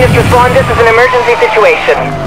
Everyone has responded. This is an emergency situation.